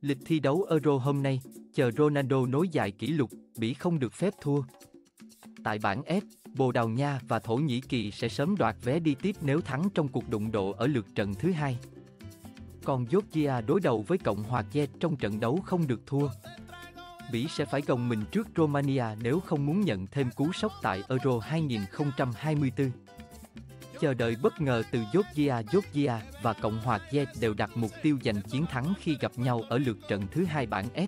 Lịch thi đấu Euro hôm nay, chờ Ronaldo nối dài kỷ lục, Bỉ không được phép thua. Tại bảng F, Bồ Đào Nha và Thổ Nhĩ Kỳ sẽ sớm đoạt vé đi tiếp nếu thắng trong cuộc đụng độ ở lượt trận thứ hai. Còn Georgia đối đầu với Cộng hòa Czech trong trận đấu không được thua. Bỉ sẽ phải gồng mình trước Romania nếu không muốn nhận thêm cú sốc tại Euro 2024. Chờ đợi bất ngờ từ Georgia, Georgia và Cộng hòa Czech đều đặt mục tiêu giành chiến thắng khi gặp nhau ở lượt trận thứ hai bảng F.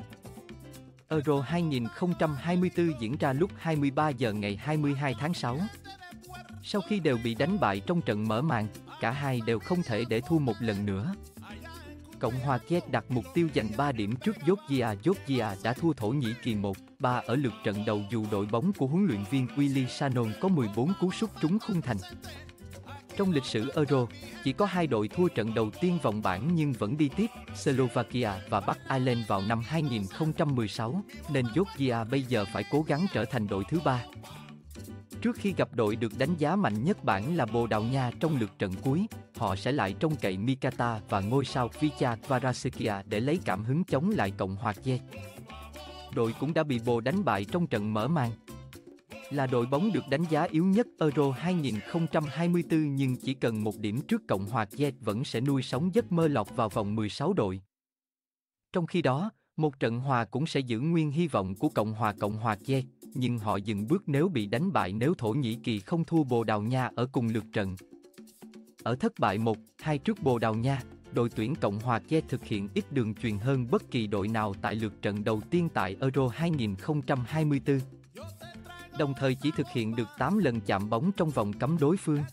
Euro 2024 diễn ra lúc 23 giờ ngày 22 tháng 6. Sau khi đều bị đánh bại trong trận mở màn, cả hai đều không thể để thua một lần nữa. Cộng hòa Czech đặt mục tiêu giành 3 điểm trước Georgia. Georgia đã thua Thổ Nhĩ Kỳ 1-3 ở lượt trận đầu dù đội bóng của huấn luyện viên Willy Sanon có 14 cú sút trúng khung thành. Trong lịch sử Euro, chỉ có hai đội thua trận đầu tiên vòng bảng nhưng vẫn đi tiếp, Slovakia và Bắc Ireland vào năm 2016, nên Georgia bây giờ phải cố gắng trở thành đội thứ ba. Trước khi gặp đội được đánh giá mạnh nhất bảng là Bồ Đào Nha trong lượt trận cuối, họ sẽ lại trông cậy Mikata và ngôi sao Vicha Kvaratskhelia để lấy cảm hứng chống lại Cộng hòa Czech. Đội cũng đã bị Bồ đánh bại trong trận mở màn. Là đội bóng được đánh giá yếu nhất Euro 2024 nhưng chỉ cần một điểm trước Cộng hòa Czech vẫn sẽ nuôi sống giấc mơ lọt vào vòng 16 đội. Trong khi đó, một trận hòa cũng sẽ giữ nguyên hy vọng của Cộng hòa Cộng hòa Czech, nhưng họ dừng bước nếu bị đánh bại nếu Thổ Nhĩ Kỳ không thua Bồ Đào Nha ở cùng lượt trận. Ở thất bại 1-2 trước Bồ Đào Nha, đội tuyển Cộng hòa Czech thực hiện ít đường truyền hơn bất kỳ đội nào tại lượt trận đầu tiên tại Euro 2024. Đồng thời chỉ thực hiện được 8 lần chạm bóng trong vòng cấm đối phương.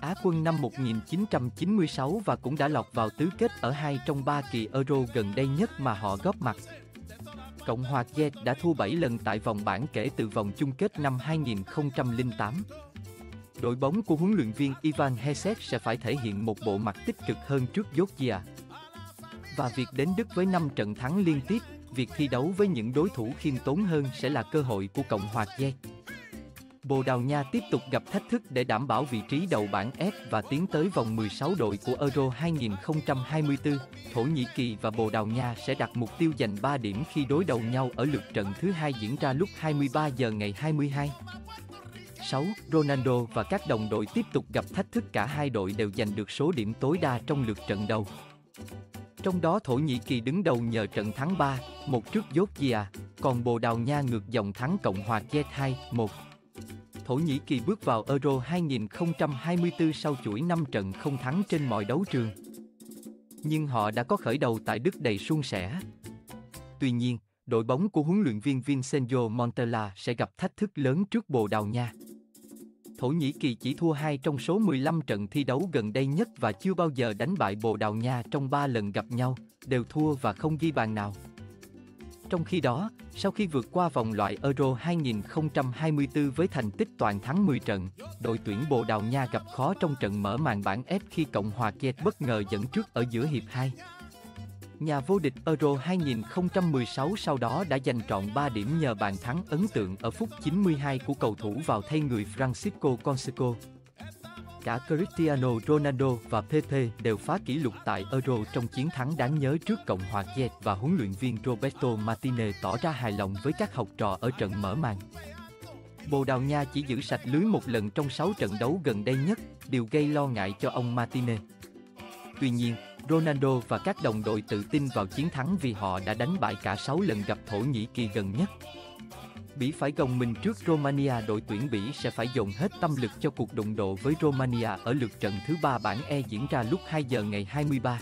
Á quân năm 1996 và cũng đã lọt vào tứ kết ở hai trong ba kỳ Euro gần đây nhất mà họ góp mặt. Cộng hòa Czech đã thua 7 lần tại vòng bảng kể từ vòng chung kết năm 2008. Đội bóng của huấn luyện viên Ivan Hesek sẽ phải thể hiện một bộ mặt tích cực hơn trước Georgia. Và việc đến Đức với 5 trận thắng liên tiếp, việc thi đấu với những đối thủ khiêm tốn hơn sẽ là cơ hội của Cộng hòa Czech. Bồ Đào Nha tiếp tục gặp thách thức để đảm bảo vị trí đầu bảng F và tiến tới vòng 16 đội của Euro 2024. Thổ Nhĩ Kỳ và Bồ Đào Nha sẽ đặt mục tiêu giành 3 điểm khi đối đầu nhau ở lượt trận thứ hai diễn ra lúc 23 giờ ngày 22. 6. Ronaldo và các đồng đội tiếp tục gặp thách thức cả hai đội đều giành được số điểm tối đa trong lượt trận đầu. Trong đó Thổ Nhĩ Kỳ đứng đầu nhờ trận thắng 3, một trước Georgia, còn Bồ Đào Nha ngược dòng thắng Cộng hòa Czech 2, 1. Thổ Nhĩ Kỳ bước vào Euro 2024 sau chuỗi 5 trận không thắng trên mọi đấu trường. Nhưng họ đã có khởi đầu tại Đức đầy suôn sẻ. Tuy nhiên, đội bóng của huấn luyện viên Vincenzo Montella sẽ gặp thách thức lớn trước Bồ Đào Nha. Thổ Nhĩ Kỳ chỉ thua 2 trong số 15 trận thi đấu gần đây nhất và chưa bao giờ đánh bại Bồ Đào Nha trong 3 lần gặp nhau, đều thua và không ghi bàn nào. Trong khi đó, sau khi vượt qua vòng loại Euro 2024 với thành tích toàn thắng 10 trận, đội tuyển Bồ Đào Nha gặp khó trong trận mở màn bảng F khi Cộng hòa Kiev bất ngờ dẫn trước ở giữa hiệp 2. Nhà vô địch Euro 2016 sau đó đã giành trọn 3 điểm nhờ bàn thắng ấn tượng ở phút 92 của cầu thủ vào thay người Francisco Conseco. Cả Cristiano Ronaldo và Pepe đều phá kỷ lục tại Euro trong chiến thắng đáng nhớ trước Cộng hòa Czech và huấn luyện viên Roberto Martinez tỏ ra hài lòng với các học trò ở trận mở màn. Bồ Đào Nha chỉ giữ sạch lưới một lần trong 6 trận đấu gần đây nhất, điều gây lo ngại cho ông Martinez. Tuy nhiên, Ronaldo và các đồng đội tự tin vào chiến thắng vì họ đã đánh bại cả 6 lần gặp Thổ Nhĩ Kỳ gần nhất. Bỉ phải gồng mình trước Romania, đội tuyển Bỉ sẽ phải dồn hết tâm lực cho cuộc đụng độ với Romania ở lượt trận thứ ba bảng E diễn ra lúc 2 giờ ngày 23.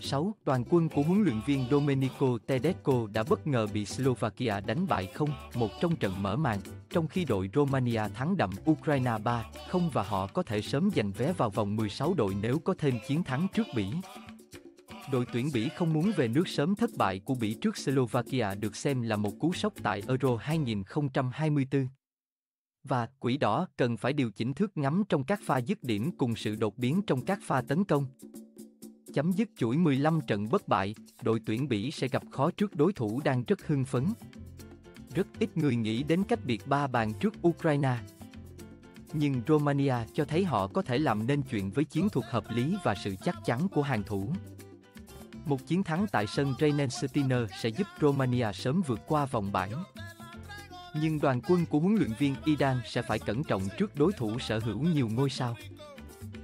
6. Toàn quân của huấn luyện viên Domenico Tedesco đã bất ngờ bị Slovakia đánh bại 0-1 trong trận mở màn, trong khi đội Romania thắng đậm Ukraine 3-0 và họ có thể sớm giành vé vào vòng 16 đội nếu có thêm chiến thắng trước Bỉ. Đội tuyển Bỉ không muốn về nước sớm thất bại của Bỉ trước Slovakia được xem là một cú sốc tại Euro 2024. Và quỷ đỏ cần phải điều chỉnh thước ngắm trong các pha dứt điểm cùng sự đột biến trong các pha tấn công. Chấm dứt chuỗi 15 trận bất bại, đội tuyển Bỉ sẽ gặp khó trước đối thủ đang rất hưng phấn. Rất ít người nghĩ đến cách biệt ba bàn trước Ukraine. Nhưng Romania cho thấy họ có thể làm nên chuyện với chiến thuật hợp lý và sự chắc chắn của hàng thủ. Một chiến thắng tại sân Rhein-Neckar sẽ giúp Romania sớm vượt qua vòng bảng. Nhưng đoàn quân của huấn luyện viên Idan sẽ phải cẩn trọng trước đối thủ sở hữu nhiều ngôi sao.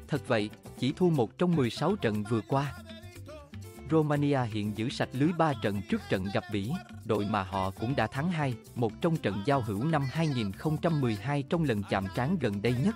Thật vậy, chỉ thua một trong 16 trận vừa qua. Romania hiện giữ sạch lưới 3 trận trước trận gặp Bỉ, đội mà họ cũng đã thắng 2, một trong trận giao hữu năm 2012 trong lần chạm trán gần đây nhất.